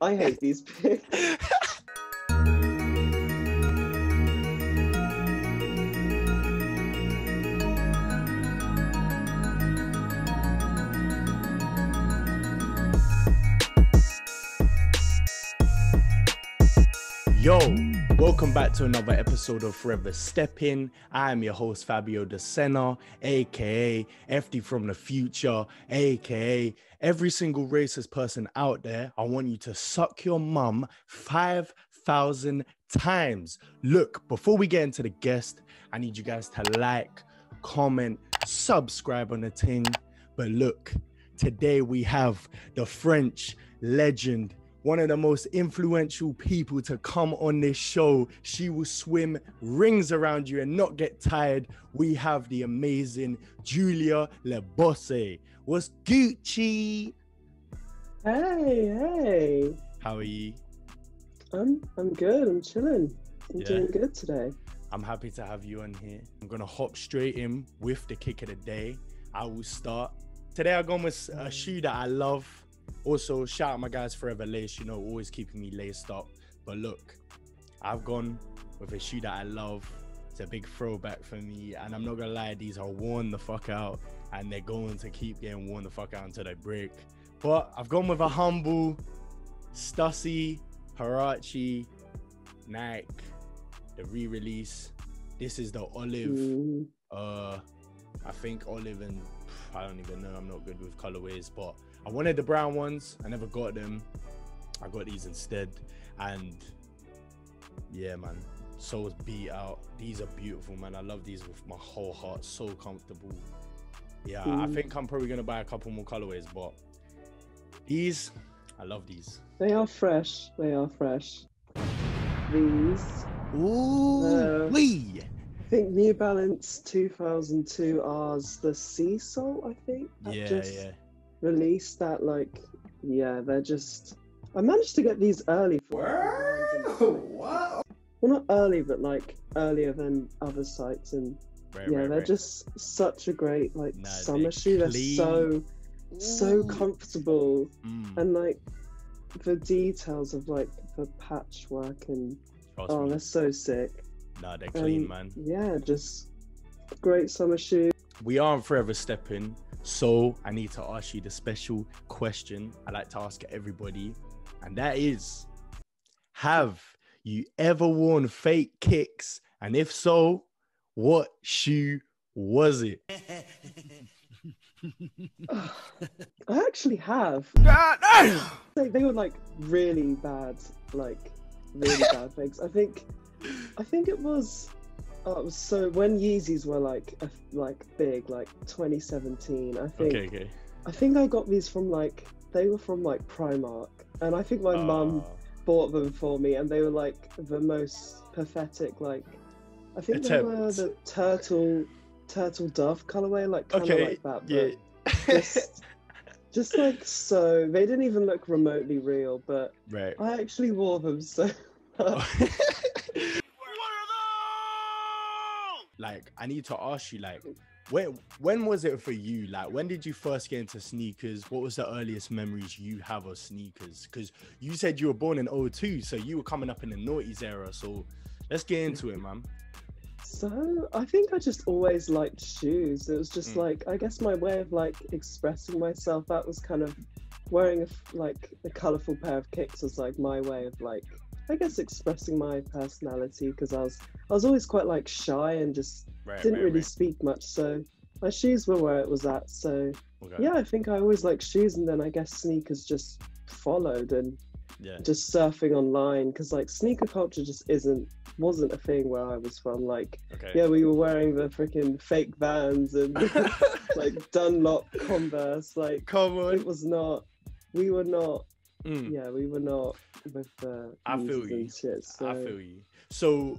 I hate these pics. Yo, welcome back to another episode of Forever Stepping. I am your host Fabio De Senna, aka FD from the future, aka every single racist person out there. I want you to suck your mum 5,000 times. Look, before we get into the guest, I need you guys to like, comment, subscribe on the thing. But look, today we have the French legend one of the most influential people to come on this show. She will swim rings around you and not get tired. We have the amazing Julia Lebosse. What's Gucci? Hey, hey. How are you? I'm I'm good. I'm chilling. I'm Yeah. doing good today. I'm happy to have you on here. I'm gonna hop straight in with the kick of the day. I will start. Today I gone with a shoe that I love. Also, shout out my guys Forever Laced, you know, always keeping me laced up. But look, I've gone with a shoe that I love. It's a big throwback for me, and I'm not gonna lie, these are worn the fuck out, and they're going to keep getting worn the fuck out until they break. But I've gone with a humble Stussy, Huarache, Nike, the re-release. This is the olive Mm, uh I think olive and I don't even know. I'm not good with colorways, but I wanted the brown ones. I never got them. I got these instead, and yeah, man, soles beat out. These are beautiful, man. I love these with my whole heart. So comfortable. Yeah, I Mm. think I'm probably gonna buy a couple more colorways, but these, I love these. they are fresh. They are fresh. These. Ooh, Uh, wee. I think New Balance 2002 R's the Sea Salt, I think. that Yeah, just yeah. Released that, like, yeah, they're just. I managed to get these early. For What? Well, not early, but like earlier than other sites. And Right, yeah, right, they're right. just such a great, like, Nah, summer they're shoe. They're so, so comfortable. Mm, and like the details of like the patchwork and trust oh me. they're so sick Nah, they're clean, And, man. yeah just great summer shoe We aren't forever stepping, so I need to ask you the special question I like to ask everybody, and that is Have you ever worn fake kicks? And if so, what shoe was it? i actually have they, they were like really bad like really bad fakes i think i think it was oh, so when yeezys were like a, like big like 2017 i think Okay, okay. i think i got these from like they were from like primark and i think my mum Uh, bought them for me, and they were like the most pathetic. Like, I think they were the turtle, turtle dove colorway, like kind of okay, like that. But yeah. just, just like so, they didn't even look remotely real. But right. I actually wore them so. much. Like I need to ask you like when when was it for you like when did you first get into sneakers what was the earliest memories you have of sneakers because you said you were born in 02 so you were coming up in the noughties era so let's get into it man So I think I just always liked shoes. It was just Mm. like I guess my way of like expressing myself. That was kind of wearing a like a colorful pair of kicks was like my way of like I guess expressing my personality because I was I was always quite like shy and just right didn't right, really right. speak much. So my shoes were where it was at. So Okay. yeah, I think I always liked shoes, and then I guess sneakers just followed and yeah just surfing online because like sneaker culture just isn't wasn't a thing where I was from. Like okay yeah, we were wearing the freaking fake Vans and like Dunlop Converse. Like come on. it was not. We were not. Mm, Yeah, we were not with the. I feel you. shit. So i feel you so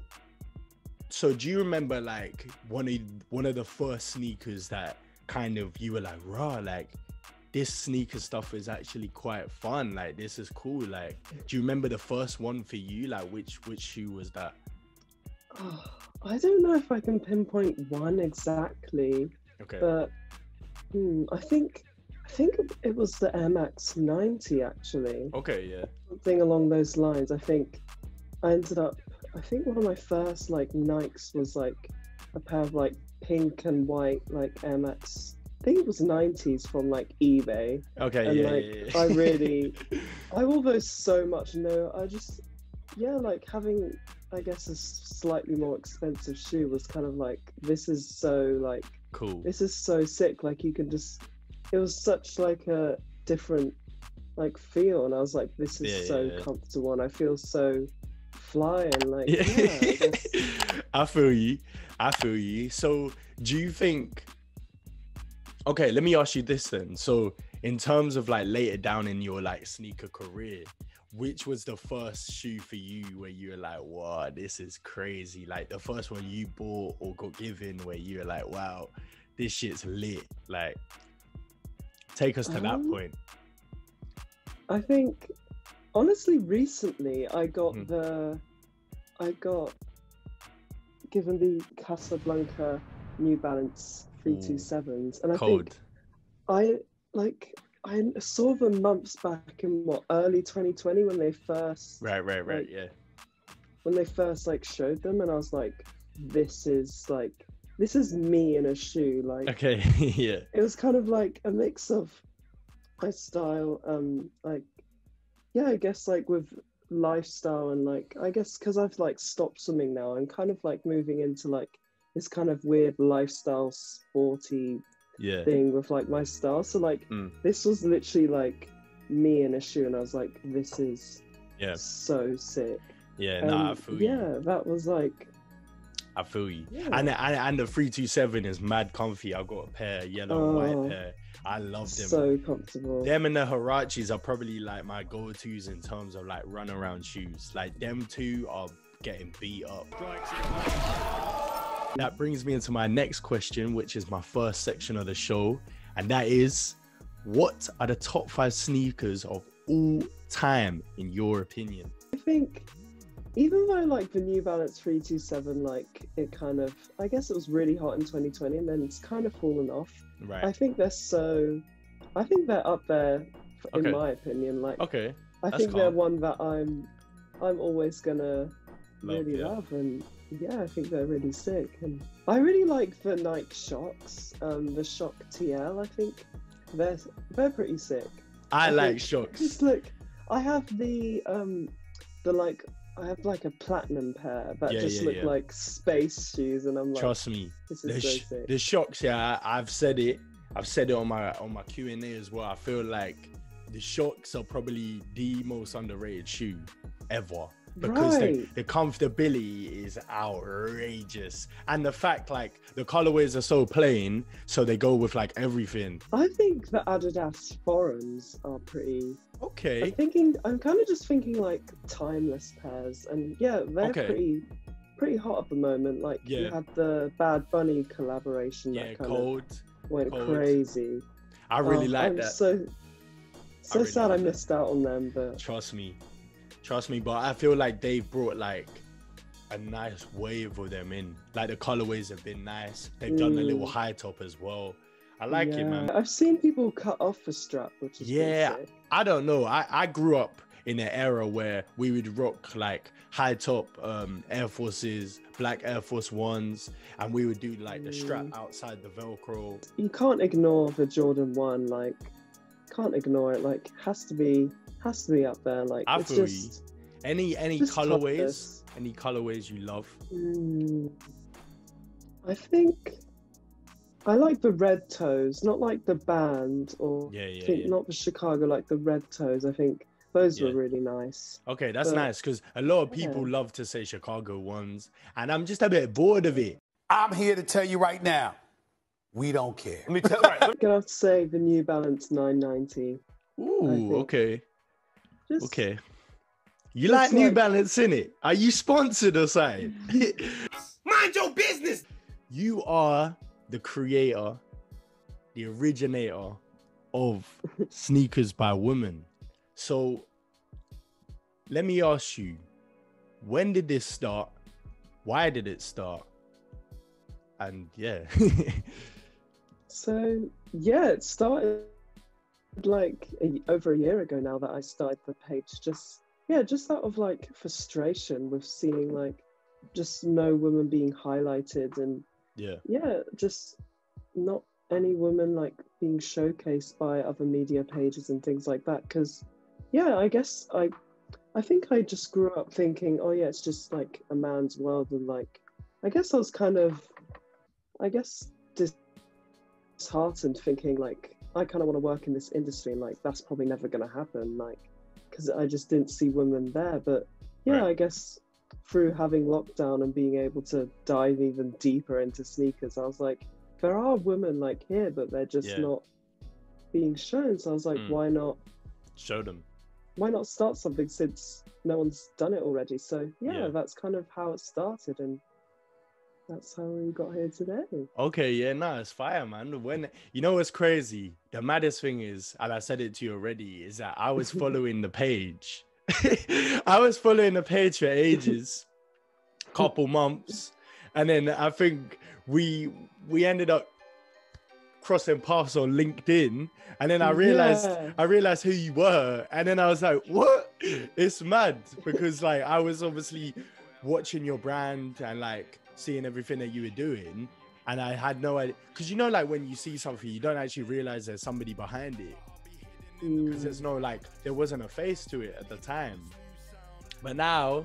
so do you remember like one of one of the first sneakers that kind of you were like raw like this sneaker stuff is actually quite fun like this is cool like do you remember the first one for you like which which shoe was that Oh, I don't know if I can pinpoint one exactly, okay but hmm, I think I think it was the Air Max 90 actually. Okay, yeah. Something along those lines. I think I ended up. I think one of my first like Nikes was like a pair of like pink and white like Air Max. I think it was 90s from like eBay. Okay, And, yeah, like, yeah, yeah. I really- I wore those so much. No, I just yeah, like having I guess a slightly more expensive shoe was kind of like this is so like cool. this is so sick. Like you can just it was such like a different like feel, and I was like, this is Yeah, so yeah, yeah. comfortable, and I feel so fly and like. I I feel you. I feel you. So, do you think? Okay, let me ask you this then. So, in terms of like later down in your like sneaker career, which was the first shoe for you where you were like, "Wow, this is crazy"? Like the first one you bought or got given, where you were like, "Wow, this shit's lit." Like, take us to that Um, point. I think honestly, recently I got Mhm. the I got given the Casablanca New Balance three two sevens, and I Cold. think I like I saw them months back in what early 2020 when they first Right, right, right. like, Yeah. when they first like showed them, and I was like, this is like this is me in a shoe. Like Okay. yeah. it was kind of like a mix of my style, um, like yeah, I guess like with lifestyle and like I guess because I've like stopped swimming now, I'm kind of like moving into like this kind of weird lifestyle sporty Yeah. thing with like my style. So like Mm. this was literally like me in a shoe, and I was like, this is Yeah. so sick. Yeah. Nah, you. yeah, that was like I feel you. Yeah. And, and and the three two seven is mad comfy. I got a pair, yellow and Oh. white pair. I love them. so comfortable. them and the Huaraches are probably like my go-tos in terms of like run around shoes. Like them two are getting beat up. That brings me into my next question, which is my first section of the show, and that is, what are the top five sneakers of all time in your opinion? I think even though like the New Balance 327, like it kind of, I guess it was really hot in 2020 and then it's kind of fallen off. Right. I think they're so, I think they're up there in Okay. my opinion. Like okay. I that's think they're one that I'm, I'm always gonna Love, really yeah. love and yeah, I think they're really sick. And I really like the Nike Shox, um, the Shox TL. I think they're they're pretty sick. I I like Shox. Just look, I have the um, the like I have like a platinum pair that Yeah, just yeah, look yeah. like space shoes, and I'm like, Trust me. this the, is so sh- sick. the Shox yeah I, i've said it i've said it on my on my q&a as well i feel like the Shox are probably the most underrated shoe ever because the, right. the comfortability is outrageous and the fact like the colorways are so plain so they go with like everything I think the Adidas Forums are pretty. Okay i'm thinking. I'm kind of just thinking like timeless pairs, and yeah, they're Okay. pretty pretty hot at the moment. Like Yeah. you had the Bad Bunny collaboration yeah that kind cold of went cold. crazy. i really Oh, like I'm that So so really sad I that. missed out on them, but Trust me. Trust me, but I feel like they've brought like a nice wave of them in. Like the colorways have been nice. They've done the little Mm. high top as well. I like it, man. I've seen people cut off the strap, which is Yeah. I don't know. I, I grew up in an era where we would rock like high top um Air Forces, black Air Force Ones, and we would do like the strap Mm. outside the Velcro. you can't ignore the Jordan One. Like, can't ignore it. Like, has to be has to be up there. Like, I it's just. Any any Just colorways? Any colorways you love? Mm, I think I like the red toes, not like the band or Yeah, I yeah, think yeah. not the Chicago, like the red toes. I think those Yeah. were really nice. Okay, that's But- nice because a lot of people Yeah. love to say Chicago ones, and I'm just a bit bored of it. I'm here to tell you right now, we don't care. Let me tell right, me- I'm gonna have to say the New Balance 990. Ooh, okay, Just, okay. You Just like New like- Balance in it? Are you sponsored or something? mind your business. you are the creator, the originator of sneakers by women. So let me ask you, when did this start? Why did it start? And yeah, So yeah, it started like a, over a year ago now that I started the page. Just yeah, just out of like frustration with seeing like just no women being highlighted and Yeah. yeah, just not any women like being showcased by other media pages and things like that. Because yeah, I guess I I think I just grew up thinking, oh yeah, it's just like a man's world, and like I guess I was kind of I guess disheartened thinking like I kind of want to work in this industry and like that's probably never going to happen like because I just didn't see women there but yeah Right. I guess through having lockdown and being able to dive even deeper into sneakers I was like there are women like here but they're just Yeah. not being shown so I was like Mm. why not Show them. why not start something since no one's done it already so yeah, Yeah. that's kind of how it started and that's how we got here today Okay, yeah, no, it's fire, man. When you know what's crazy, the maddest thing is, and I said it to you already, is that I was following the page. I was following the page for ages, couple months, and then I think we we ended up crossing paths on LinkedIn, and then I realized Yeah. I realized who you were, and then I was like, what? It's mad because like I was obviously watching your brand and like seeing everything that you were doing, and I had no idea because you know like when you see something, you don't actually realize there's somebody behind it because Mm. there's no like there wasn't a face to it at the time, but now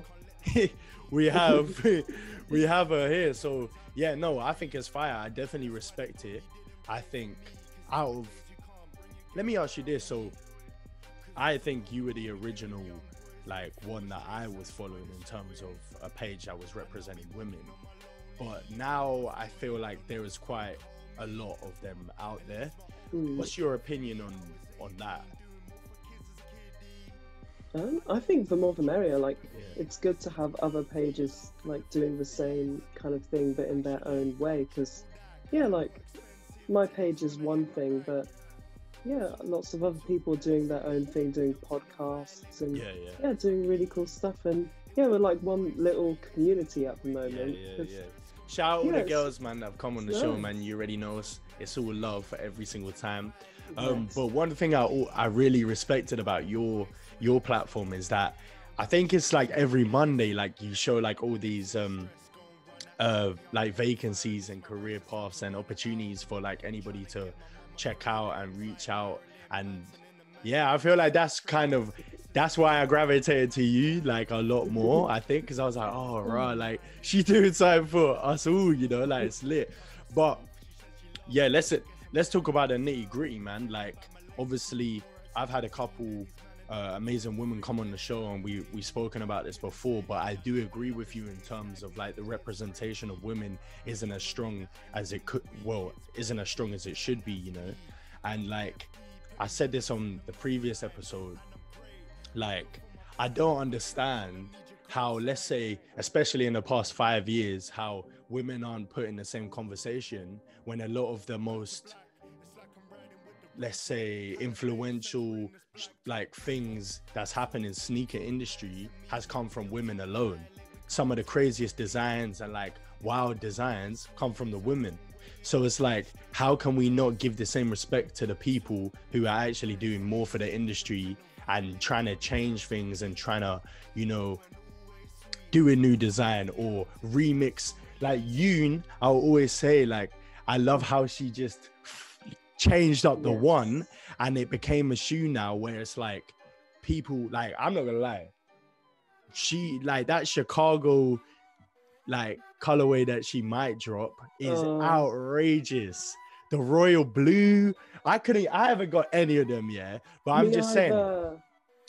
we have we have her here. So yeah, no, I think it's fire. I definitely respect it. I think out of let me ask you this. So I think you were the original like one that I was following in terms of a page that was representing women. But now I feel like there is quite a lot of them out there. Mm. What's your opinion on on that? Um, I think the more the merrier. Like, Yeah. it's good to have other pages like doing the same kind of thing, but in their own way. Because, yeah, like my page is one thing, but yeah, lots of other people doing their own thing, doing podcasts and Yeah, yeah. yeah, doing really cool stuff. And yeah, we're like one little community at the Yeah, moment. yeah. Shout out all the girls, man, that have come on the show, man. You already know us. It's all love for every single time. Um, Yes. but one thing I I really respected about your your platform is that I think it's like every Monday, like you show like all these um uh like vacancies and career paths and opportunities for like anybody to check out and reach out and yeah i feel like that's kind of that's why i gravitated to you like a lot more i think because i was like oh right like she doing something for us all you know like it's lit. But yeah let's let's talk about the nitty gritty man. Like obviously i've had a couple uh, amazing women come on the show and we we've spoken about this before but i do agree with you in terms of like the representation of women isn't as strong as it could well isn't as strong as it should be you know? And like i said this on the previous episode. Like i don't understand how let's say especially in the past five years how women aren't put in the same conversation when a lot of the most let's say influential like things that's happened in sneaker industry has come from women alone. Some of the craziest designs and like wild designs come from the women so it's like how can we not give the same respect to the people who are actually doing more for the industry and trying to change things and trying to you know do a new design or remix like Yoon, I'll always say like I love how she just changed up the Yes. one and it became a shoe now where it's like people like I'm not gonna lie. She like that Chicago like colorway that she might drop is Oh. outrageous. The royal blue, I couldn't I haven't got any of them yet, but I'm Me just saying.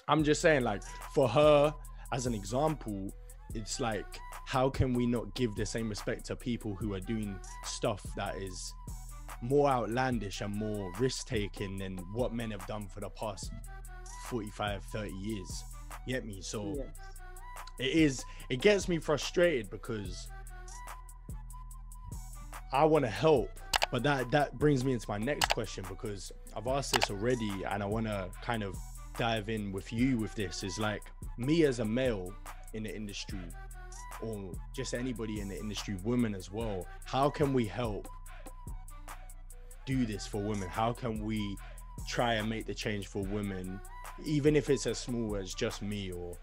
I'm just saying, like, for her as an example, it's like, how can we not give the same respect to people who are doing stuff that is more outlandish and more risk taking than what men have done for the past 45, 30 years? You Get me? So Yes. it is, it gets me frustrated because I want to help. But that that brings me into my next question because I've asked this already and I want to kind of dive in with you with this is like me as a male in the industry or just anybody in the industry women as well how can we help do this for women how can we try and make the change for women, even if it's as small as just me or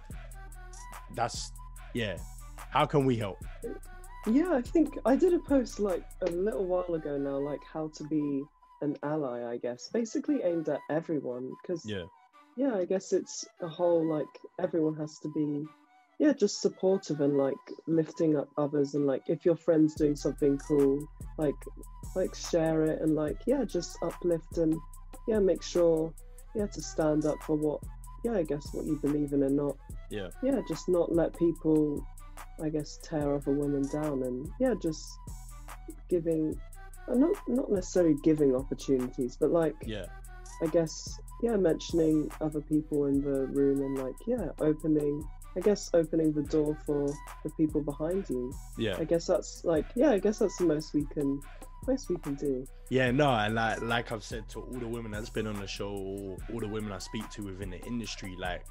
that's yeah. How can we help? Yeah, I think I did a post like a little while ago now, like how to be an ally, I guess, basically aimed at everyone. Because Yeah. yeah, I guess it's a whole like everyone has to be, yeah, just supportive and like lifting up others and like if your friend's doing something cool, like like share it and like yeah, just uplift and yeah, make sure yeah to stand up for what yeah I guess what you believe in and not Yeah. yeah just not let people I guess tear other women down and yeah just giving uh, not not necessarily giving opportunities but like Yeah. I guess yeah, mentioning other people in the room and like yeah, opening I guess opening the door for the people behind you. Yeah. I guess that's like yeah, I guess that's the most we can most we can do. Yeah, no, and like like I've said to all the women that's been on the show, or all the women I speak to within the industry, like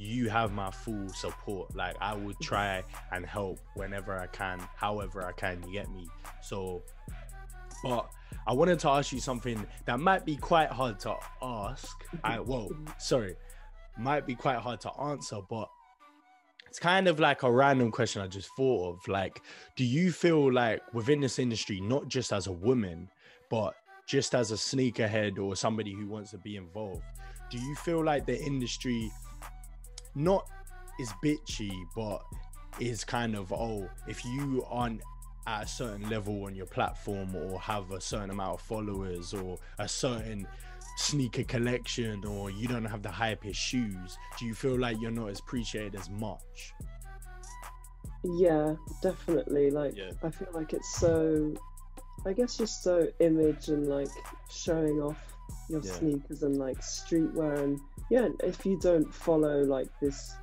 you have my full support. Like I would mm-hmm. try and help whenever I can, however I can. You get me? So, but I wanted to ask you something that might be quite hard to ask. Mm-hmm. I whoa, sorry, might be quite hard to answer, but it's kind of like a random question I just thought of. Like, do you feel like within this industry, not just as a woman, but just as a sneakerhead or somebody who wants to be involved, do you feel like the industry not is bitchy, but is kind of oh, if you aren't at a certain level on your platform or have a certain amount of followers or a certain sneaker collection or you don't have the hypest shoes, do you feel like you're not as appreciated as much? Yeah, definitely. Like Yeah. I feel like it's so I guess just so image and like showing off your Yeah. sneakers and like streetwear and yeah, if you don't follow like this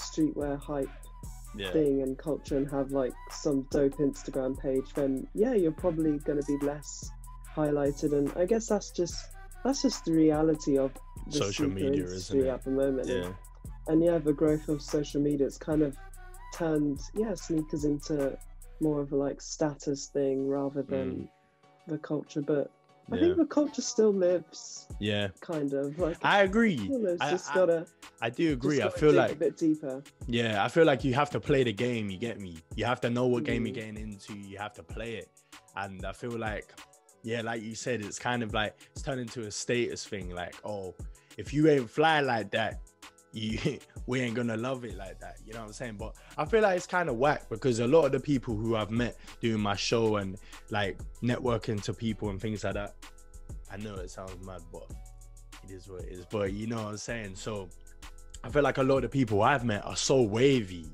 streetwear hype Yeah. thing and culture and have like some dope Instagram page, then yeah, you're probably gonna be less highlighted and I guess that's just that's just the reality of the Social media, industry at the moment. Yeah. and yeah, the growth of social media, it's kind of turned yeah sneakers into more of a like status thing rather than mm. the culture. But I Mm. Think the culture still lives, Yeah. kind of like I agree. I- just I- gotta. I do agree. I feel like a bit deeper. Yeah, I feel like you have to play the game. You get me. You have to know what game you're Mhm. getting into. You have to play it, and I feel like, yeah, like you said, it's kind of like it's turned into a status thing. Like, oh, if you ain't fly like that, you we ain't gonna love it like that. You know what I'm saying? But I feel like it's kind of whack because a lot of the people who I've met doing my show and like networking to people and things like that. I know it sounds mad, but it is what it is. But you know what I'm saying? So I feel like a lot of the people I've met are so wavy,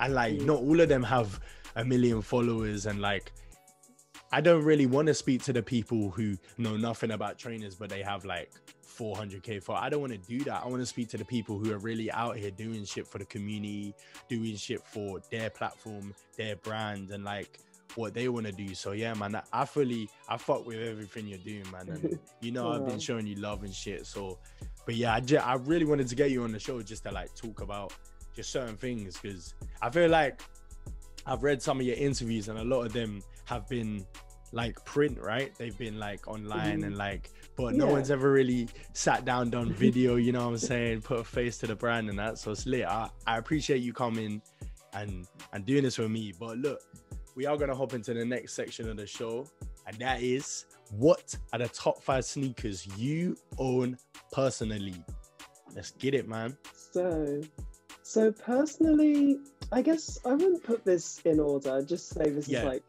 and like not all of them have a million followers, and like I don't really want to speak to the people who know nothing about trainers, but they have like 400k for. I don't want to do that. I want to speak to the people who are really out here doing shit for the community, doing shit for their platform, their brand, and like what they want to do. So yeah, man, I- fully I fuck with everything you're doing, man. And you know I've been showing you love and shit. So, but yeah, I, ju- I really wanted to get you on the show just to like talk about just certain things because I feel like I've read some of your interviews and a lot of them have been like print, right? They've been like online Mhm. and like, but no Yeah. one's ever really sat down, done video, you know what I'm saying? Put a face to the brand and that. So it's lit. I, I appreciate you coming and and doing this with me. But look, we are gonna hop into the next section of the show, and that is what are the top five sneakers you own personally? Let's get it, man. So, so personally, I guess I wouldn't put this in order. I'd just say this Yeah. is like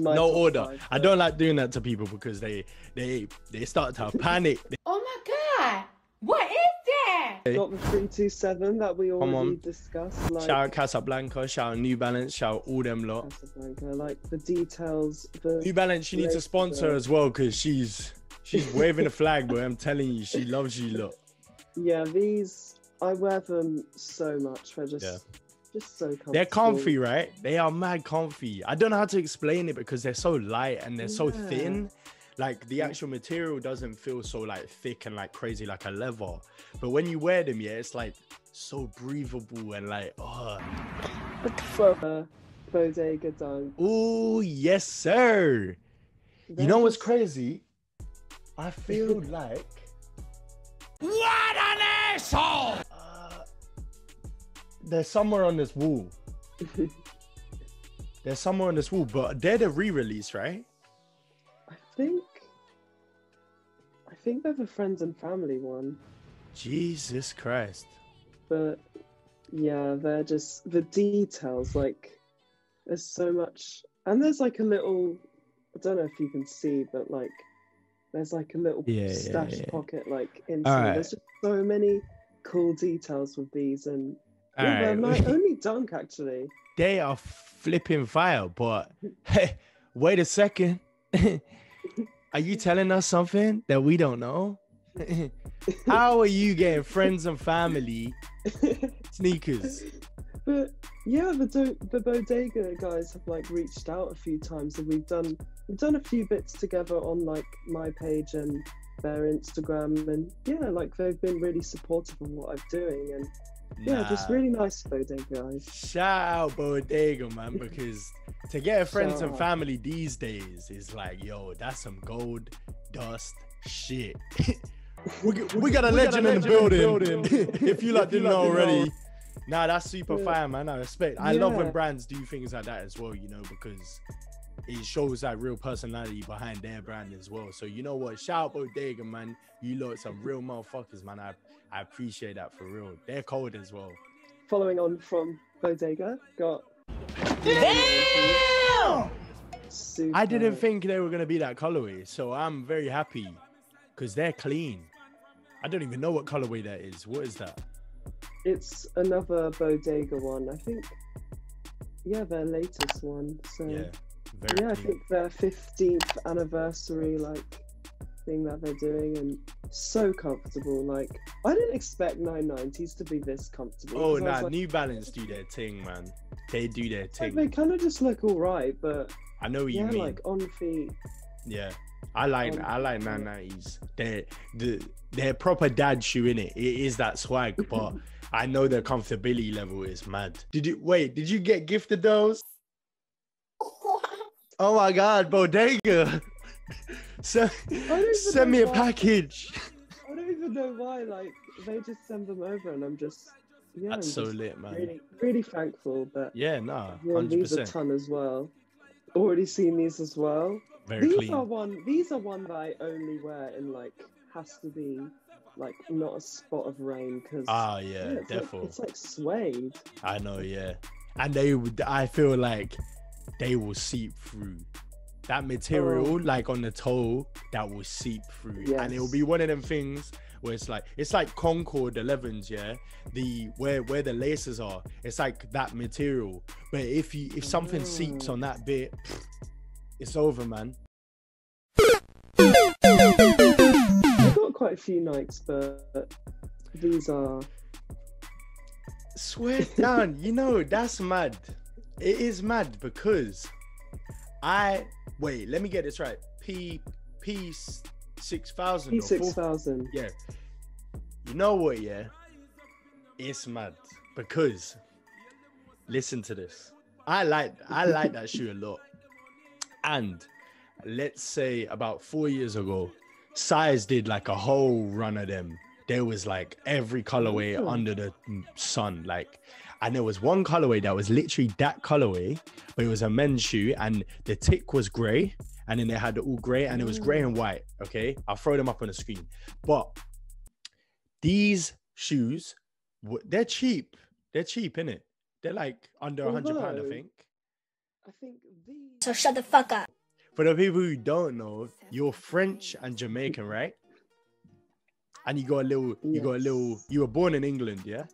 my no order. five, I don't like doing that to people because they they they start to panic. Oh my god! What is that? Got the three two seven that we Come already on. discussed. Like shout out Casablanca, shout out New Balance, shout out all them lot. Casablanca, like the details, the New Balance, you need to sponsor as well because she's she's waving a flag, but I'm telling you, she loves you lot. yeah, these I wear them so much. They're just Yeah. Just so comfortable. They're comfy, right? They are mad comfy. I don't know how to explain it because they're so light and they're so thin. Like the actual material doesn't feel so like thick and like crazy like a leather. But when you wear them, yeah, it's like so breathable and like oh Uh, Bodega Dunk. oh yes, sir. You They're know what's just- crazy? I feel like What an asshole! There's somewhere on this wall. There's somewhere on this wall, but they're the re-release, right? I think. I think they're the friends and family one, Jesus Christ. but yeah, they're just the details. Like, there's so much, and there's like a little. I don't know if you can see, but like, there's like a little Yeah, yeah, stash yeah. pocket, like into. Alright. There's just so many cool details with these, and All yeah, right. my only dunk actually. they are flipping fire, but hey, wait a second. are you telling us something that we don't know? How are you getting friends and family sneakers? But yeah, the do- the bodega guys have like reached out a few times, and we've done we've done a few bits together on like my page and their Instagram, and yeah, like they've been really supportive of what I'm doing, and yeah, just really nice bodega guys. Shout out Bodega, man, because to get friends Shout and out. family these days is like, yo, that's some gold dust shit. we, g- we got a legend in the building. if you like didn't know already. Nah, that's super Yeah. fire, man. I respect. I love when brands do things like that as well, you know, because it shows that real personality behind their brand as well. So you know what? Shout out Bodega, man. You lot some real motherfuckers, man. I I appreciate that for real. They're cold as well. Following on from bodega, got super. I didn't think they were gonna be that colorway, so I'm very happy because they're clean. I don't even know what colorway that is. What is that? it's another bodega one. I think. Yeah, their latest one. So Yeah, very yeah, I think their 15th anniversary like thing that they're doing and so comfortable. Like I didn't expect 990s to be this comfortable. Oh I nah, like, New Balance do their thing, man. They do their like, thing. they kind of just look all right, but I know what you mean. like on feet. Yeah, I like Um, I like 990s. They're the they're proper dad shoe in it. It is that swag, but I know their comfortability level is mad. Did you wait? Did you get gifted those? Oh my god, bodega! So, send me a why. package. I don't even know why. Like they just send them over, and I'm just yeah, That's I'm so just lit, man. really really thankful that Yeah, nah, worn hundred these a ton as well. Already seen these as well. Very these clean. are one. These are one that I only wear in like has to be like not a spot of rain because Ah, yeah, it's, like, it's like suede. I know, yeah. And they would I feel like they will seep through. That material, Oh. like on the toe, that will seep through. And it'll be one of them things where it's like it's like Concord 11s, yeah. The where where the laces are, it's like that material. But if you if something seeps Oh. on that bit, it's over, man. i've got quite a few Nikes, but these are Swear down, you know that's mad. It is mad because I wait. Let me get this right. P P six thousand. P six thousand. Yeah. You know what? Yeah. It's mad because listen to this. I like I like that shoe a lot. And let's say about four years ago, Size did like a whole run of them. There was like every colorway Oh. under the sun, like, and there was one colorway that was literally that colorway, but it was a men's shoe, and the tick was gray, and then they had the all gray, and it was gray and white. Okay, I'll throw them up on the screen. But these shoes, they're cheap. They're cheap, innit? They're like under a oh, hundred pound, I think. I think these. So shut the fuck up. For the people who don't know, you're French and Jamaican, right? And you got a little, you got a little, you were born in England, yeah?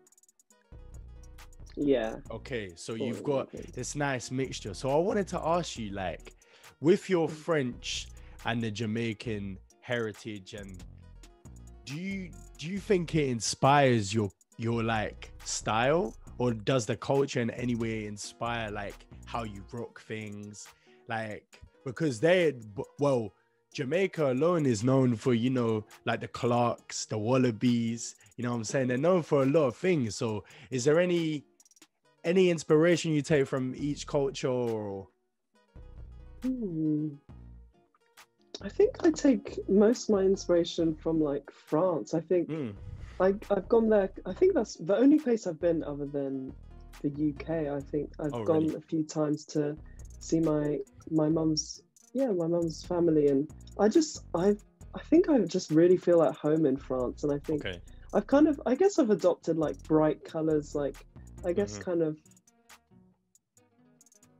Yeah. Okay, so Born you've got England. this nice mixture. So I wanted to ask you, like, with your French and the Jamaican heritage, and do you do you think it inspires your your like style, or does the culture in any way inspire like how you rock things, like because they well. Jamaica alone is known for, you know, like the Clarks, the Wallabies, you know what I'm saying? They're known for a lot of things. So is there any any inspiration you take from each culture or Hmm. I think I take most of my inspiration from like France. I think Mm. I I've gone there. I think that's the only place I've been other than the UK. I think I've Oh, gone really? a few times to see my my mum's yeah my mum's family, and I just I I think I just really feel at home in France, and I think Okay. I've kind of I guess I've adopted like bright colors, like I guess Mhm. kind of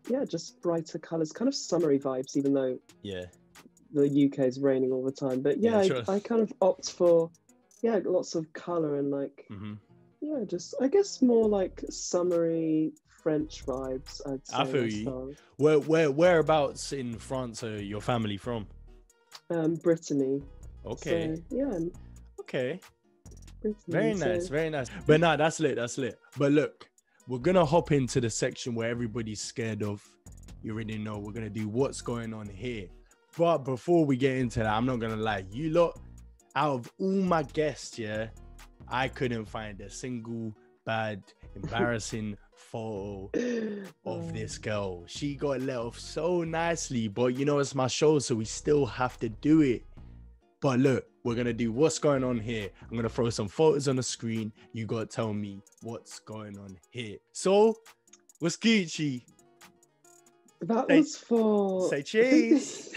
yeah, just brighter colors, kind of summery vibes, even though Yeah. the UK is raining all the time. But Yeah, yeah, sure. I, I kind of opt for yeah, lots of color and like hmm yeah, just I guess more like summery French vibes. I'd say. I feel you. Where where whereabouts in France are your family from? Um, Brittany. Okay. So, yeah, Okay. Brittany. Very so- nice, very nice. But nah, that's lit, that's lit. But look, we're gonna hop into the section where everybody's scared of. You already know we're gonna do what's going on here. But before we get into that, I'm not gonna lie, you lot, out of all my guests, yeah, I couldn't find a single bad, embarrassing photo of Oh, this girl. She got let off so nicely, but you know it's my show, so we still have to do it. But look, we're gonna do what's going on here. I'm gonna throw some photos on the screen. You gotta tell me what's going on here. So, what's Gucci? That Say- was for Say cheese.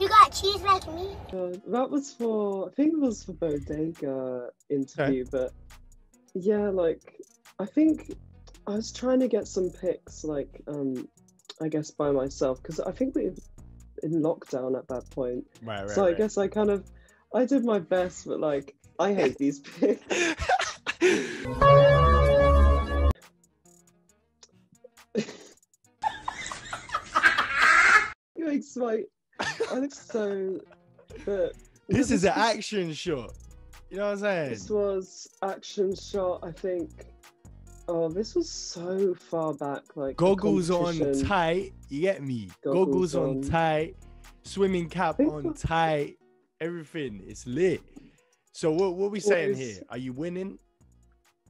You got cheese like me? Uh, that was for I think it was for Bodega interview, but yeah, like I think I was trying to get some pics, like um, I guess by myself, because I think we were in lockdown at that point. right, right. so I right. guess I kind of I did my best, but like I hate these pics. You makes my I look so. But this is an action shot. You know what I'm saying? This was action shot. I think. Oh, this was so far back. Like Goggles on tight. You get me? Goggles, Goggles on on. tight. Swimming cap on tight. Everything. It's lit. So what what are we saying is- here? Are you winning?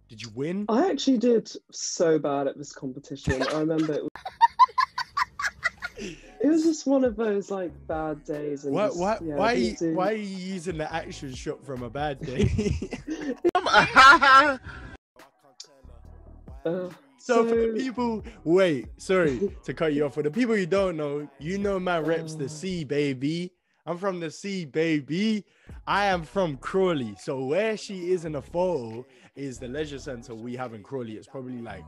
Did you win? I actually did so bad at this competition. I remember it was, it was just one of those like bad days. And Why just, why yeah, why are you, why are you using the action shot from a bad day? So for the people wait, sorry to cut you off. For the people you don't know, you know my reps the sea, baby. I'm from the sea, baby. I am from Crawley. So where she is in the photo is the leisure center we have in Crawley. It's probably like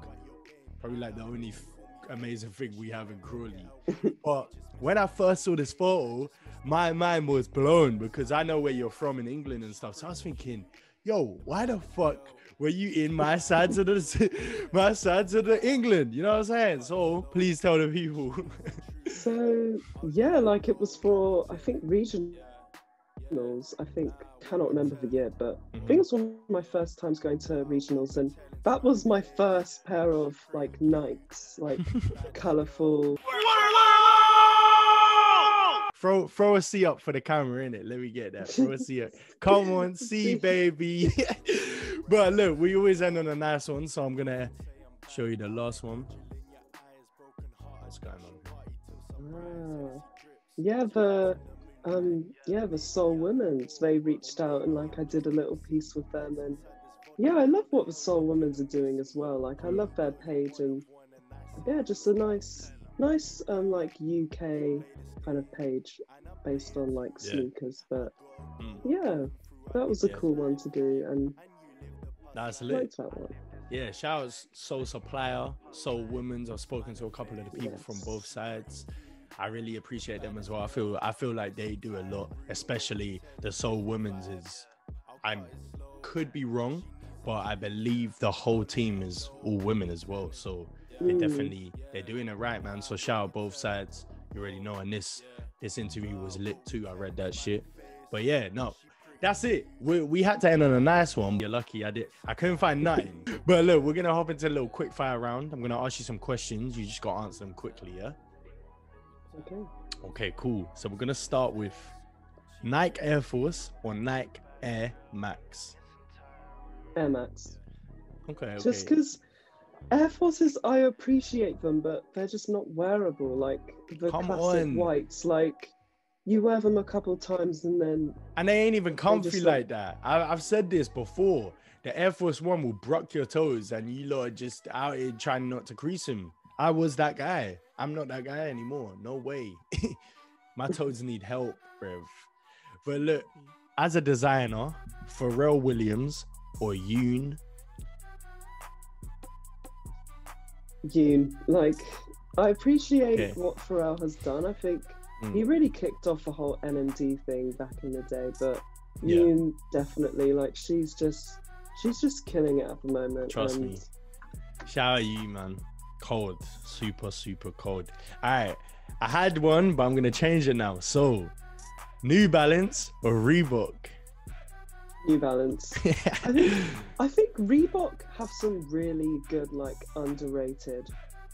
probably like the only f- amazing thing we have in Crawley. but when I first saw this photo, my mind was blown because I know where you're from in England and stuff. So I was thinking, yo, why the fuck were you in my sides of the my sides of the England? You know what I'm saying? So please tell the people. so yeah, like it was for I think regionals. I think cannot remember the year, but I think mm-hmm. it was one of my first times going to regionals, and that was my first pair of like Nikes, like colorful. Throw throw a C up for the camera in it. Let me get that. Throw a C up. Come on, C baby. but look, we always end on a nice one, so I'm gonna show you the last one. What's going on? Ah. Yeah, the um yeah the Sole Women's they reached out and like I did a little piece with them and yeah I love what the Sole Women's are doing as well. Like I love their page and yeah just a nice nice um like UK kind of page based on like Yeah. sneakers but Mm. yeah that was a Yeah. cool one to do and That's lit. liked that one. Yeah, shout out Sole Supplier, Sole Women's. I've spoken to a couple of the people from both sides. I really appreciate them as well. I feel I feel like they do a lot, especially the Sole Women's is I could be wrong, but I believe the whole team is all women as well. So they definitely they're doing it right, man. So shout out both sides. You already know. And this this interview was lit too. I read that shit. But yeah, no. That's it. We, we had to end on a nice one. You're lucky I did. I couldn't find nothing. but look, we're gonna hop into a little quick fire round. I'm gonna ask you some questions. You just gotta answer them quickly, yeah? Okay. Okay, cool. So we're gonna start with Nike Air Force or Nike Air Max. Air Max. Okay, okay. Just because Air Forces, I appreciate them, but they're just not wearable. Like the Come classic on. whites, like you wear them a couple times and then And they ain't even comfy like like- that. I, I've said this before. The Air Force One will brock your toes, and you lot are just out here trying not to crease him. I was that guy. I'm not that guy anymore. No way. My toes need help, bruv. But look, as a designer, Pharrell Williams or Yoon, Yoon, like I appreciate Okay. what Pharrell has done. I think Mm. he really kicked off the whole NMD thing back in the day, but Yeah. Yoon definitely like she's just she's just killing it at the moment. Trust and me. shout out you, man. Cold, super, super cold. All right, I had one, but I'm gonna change it now. So, New Balance or Reebok? New Balance. I think I think Reebok have some really good like underrated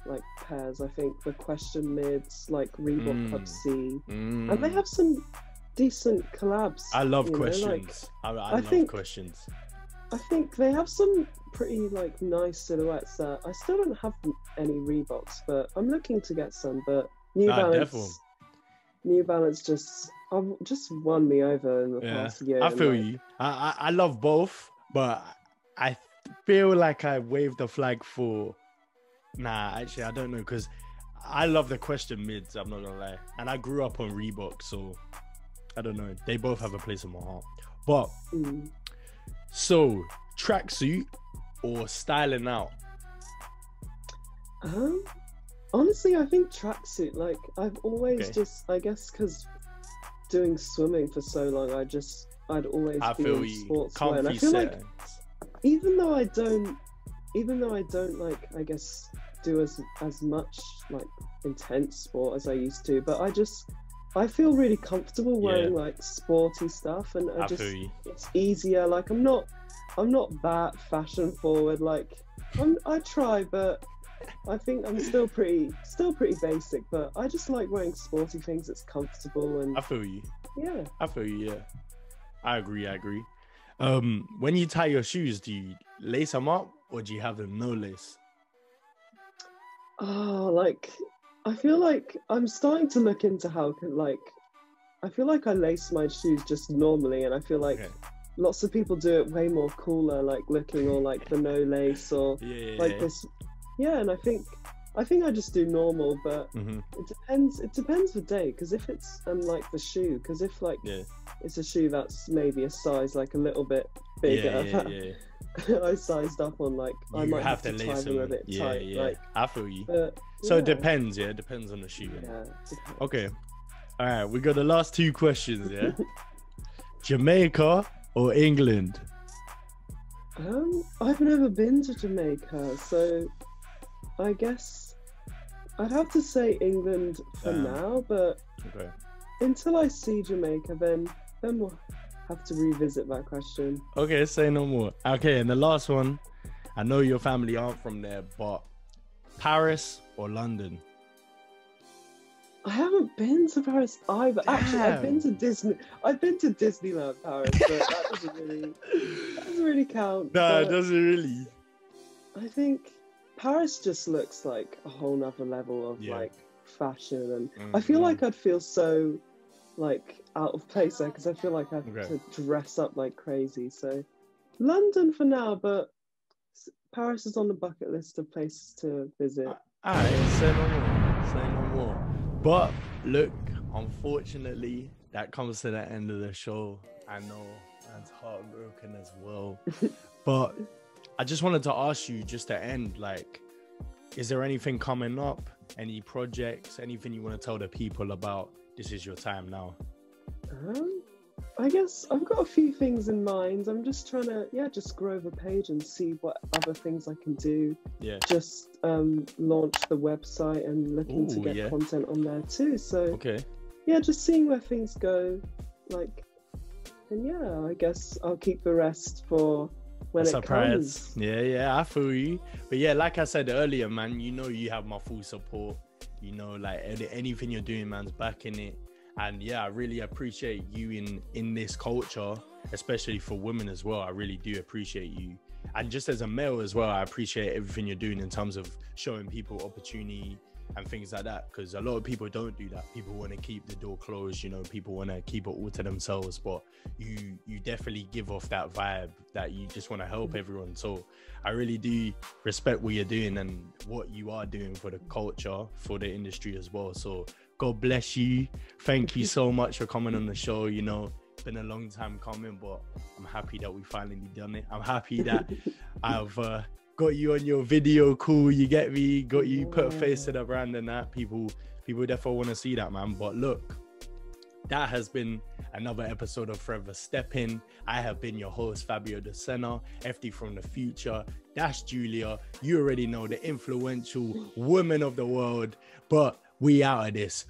like pairs. I think the question mids like Reebok Club Mm. C, Mm. and they have some decent collabs. I love questions. like, I, I, I love think- questions. I think they have some pretty like nice silhouettes that I still don't have any Reeboks, but I'm looking to get some. But New Balance. New Balance just um, just won me over in the Yeah, past year. I feel like, you. I, I I love both, but I feel like I waved the flag for. Nah, actually, I don't know because I love the question mids. I'm not gonna lie, and I grew up on Reebok, so I don't know. They both have a place in my heart. But mm. so tracksuit or styling out. Um, honestly, I think tracksuit. Like I've always Okay. just, I guess, because doing swimming for so long, I just, I'd always I be feel in sportswear. And I feel like even though I don't, even though I don't like, I guess, do as as much like intense sport as I used to, but I just, I feel really comfortable Yeah. wearing like sporty stuff, and I, I just, it's easier. Like I'm not, I'm not that fashion forward. Like I'm, I try, but I think I'm still pretty, still pretty basic. But I just like wearing sporty things that's comfortable and I feel you. yeah. I feel you. Yeah, I agree. I agree. Um, when you tie your shoes, do you lace them up or do you have them no lace? Oh, like I feel like I'm starting to look into how can like I feel like I lace my shoes just normally, and I feel like Okay. lots of people do it way more cooler, like looking or like the no lace or Yeah, yeah, like yeah. this. Yeah, and I think I think I just do normal, but hmm it depends. It depends the day, because if it's um like the shoe, because if like Yeah. it's a shoe that's maybe a size like a little bit bigger, Yeah, yeah, yeah. I sized up on like I might have have, to tie them a bit Yeah, tight, yeah. like. I feel you. But, So it depends. Yeah, it depends on the shoe. Yeah. Okay. All right, we got the last two questions. Yeah. Jamaica or England? Um, I've never been to Jamaica, so I guess I'd have to say England for Damn. now. But Okay. until I see Jamaica, then then we'll have to revisit that question. Okay, say no more. Okay, and the last one. I know your family aren't from there, but Paris or London? I haven't been to Paris either. Actually, I've been to Disney. I've been to Disneyland Paris, but that doesn't really that doesn't really count. No, it doesn't really. I think Paris just looks like a whole nother level of Yeah. like fashion, and I feel Mhm. like I'd feel so like out of place there because I feel like I have Okay. to dress up like crazy. So London for now, but Paris is on the bucket list of places to visit. Alright, say no more. Say no more. But look, unfortunately, that comes to the end of the show. I know man's heartbroken as well. but I just wanted to ask you just to end, like, is there anything coming up? Any projects? Anything you want to tell the people about? This is your time now. Um, I guess I've got a few things in mind. I'm just trying to, yeah, just grow the page and see what other things I can do. Yeah. Just um, launch the website and looking to get yeah. content on there too. So Okay. yeah, just seeing where things go, like, and yeah, I guess I'll keep the rest for when A surprise. comes. Yeah, yeah, I feel you. But yeah, like I said earlier, man, you know you have my full support. You know, like anything you're doing, man's backing it. And yeah, I really appreciate you in in this culture, especially for women as well. I really do appreciate you. And just as a male as well, I appreciate everything you're doing in terms of showing people opportunity, and things like that because a lot of people don't do that. People want to keep the door closed you know people want to keep it all to themselves but you you definitely give off that vibe that you just want to help everyone. So i really do respect what you're doing and what you are doing for the culture for the industry as well. So god bless you. Thank you so much for coming on the show you know. Been a long time coming but i'm happy that we finally done it. I'm happy that i've uh, got you on your video cool you get me got you put a face to the brand and that people people definitely want to see that man but look that has been another episode of Forever Steppin. I have been your host, Fabio De Sena, FD from the future. That's Julia. You already know the influential woman of the world, but we out of this.